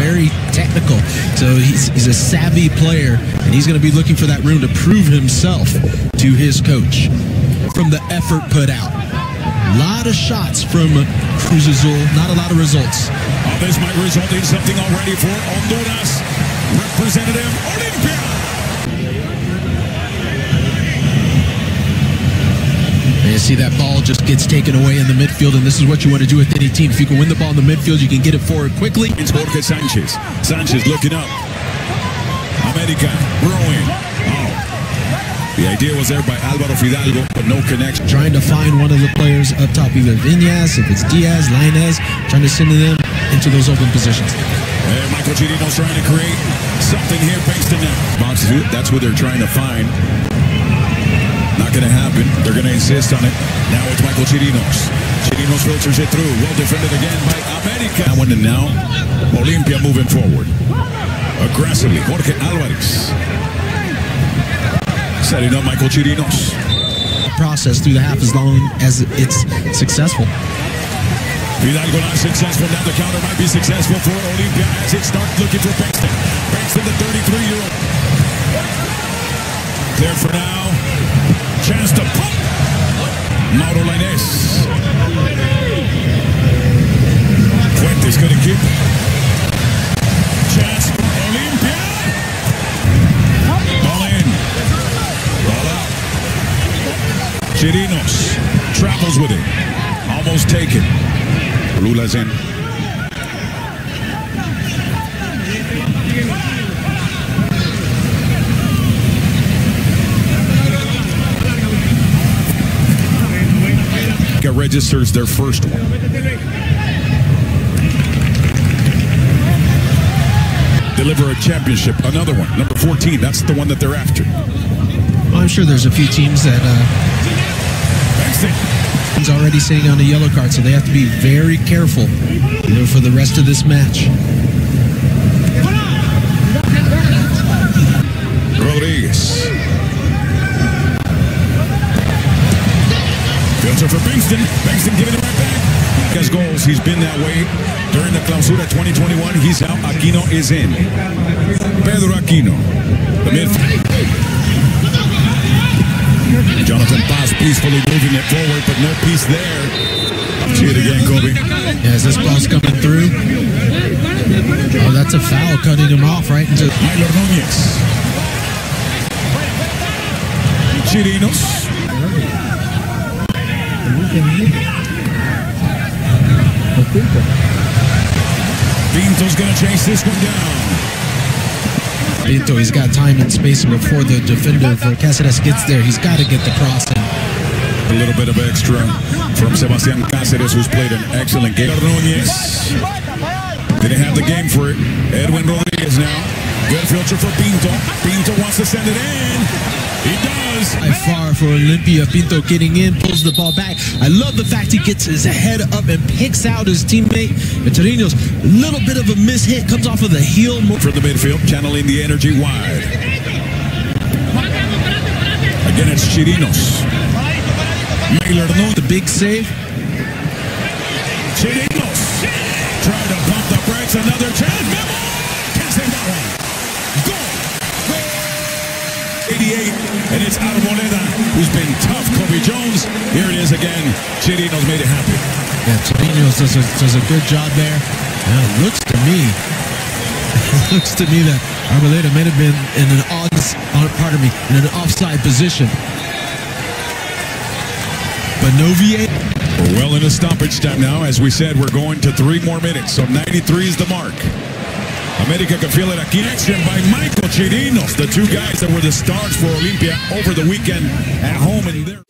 very technical. So he's, he's a savvy player, and he's going to be looking for that room to prove himself to his coach from the effort put out. A lot of shots from Cruz Azul, not a lot of results. Oh, this might result in something already for Honduras. See that ball just gets taken away in the midfield, and this is what you want to do with any team. If you can win the ball in the midfield, you can get it forward quickly. It's Jorge Sanchez. Sanchez looking up. America growing. Oh. The idea was there by Alvaro Fidalgo, but no connection. Trying to find one of the players up top, either Vinas, if it's Diaz, Linez, trying to send them into those open positions. And Michaell Chirinos trying to create something here based in that. That's what they're trying to find. Not going to happen. They're going to insist on it. Now it's Michaell Chirinos. Chirinos filters it through. Well defended again by America. That one and now Olimpia moving forward. Aggressively. Jorge Alvarez. Setting up Michaell Chirinos. Process through the half as long as it's successful. Fidalgo not successful. Now the counter might be successful for Olimpia as it starts looking for Bengtson. Chirinos travels with it. Almost taken. Lula's in. registers their first one. Deliver a championship, another one, number 14. That's the one that they're after. Well, I'm sure there's a few teams that uh, already sitting on a yellow card, so they have to be very careful, you know, for the rest of this match. Rodriguez. Filter for Bengtson. Bengtson giving it right back. He has goals. He's been that way during the Clausura 2021. He's out. Aquino is in. Pedro Aquino. The midfield. Jonathan Paz peacefully moving it forward, but no peace there. See it again, Cobi. Yeah, as this ball's coming through. Oh, that's a foul cutting him off right into. Maylor Nunez. Chirinos. Pinto's going to chase this one down. Pinto, he's got time and space before the defender for Cáceres gets there. He's got to get the cross in. A little bit of extra from Sebastian Cáceres, who's played an excellent game. Núñez didn't have the game for it. Edwin Rodriguez now. Good filter for Pinto. Pinto wants to send it in. He does. By far for Olimpia. Pinto getting in, pulls the ball back. I love the fact he gets his head up and picks out his teammate. Vitorino's a little bit of a miss hit, comes off of the heel. For the midfield, channeling the energy wide. Again, it's Chirinos. Maylor. The big save. Chirinos. Trying to pump the brakes. Another chance. It's Arboleda, who's been tough. Cobi Jones. Here it is again. Chirinos made it happen. Yeah, Chirinos does a, does a good job there. Now, it looks to me, it looks to me that Arboleda may have been in an odd, uh, pardon me, in an offside position. But. We're well in into stoppage time now. As we said, we're going to three more minutes. So 93 is the mark. America can feel it. A connection by Michaell Chirinos, the two guys that were the stars for Olimpia over the weekend at home. And